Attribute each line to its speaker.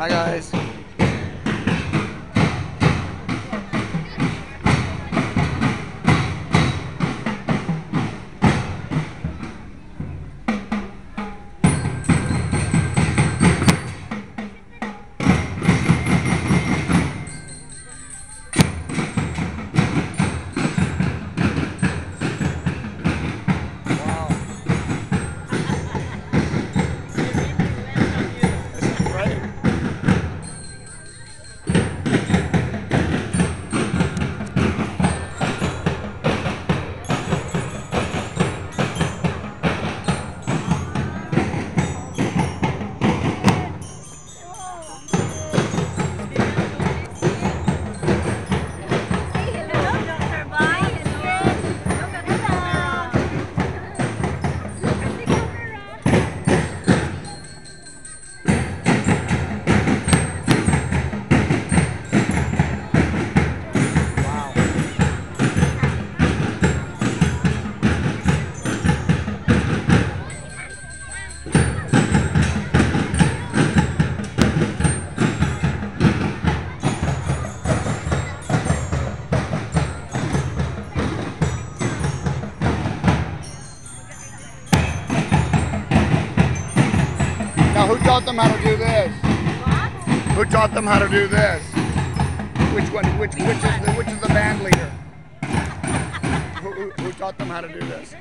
Speaker 1: Hi guys. Taught them how to do this? Who taught them how to do this? Which one? Which which is the which is the band leader? Who, who, who taught them how to do this?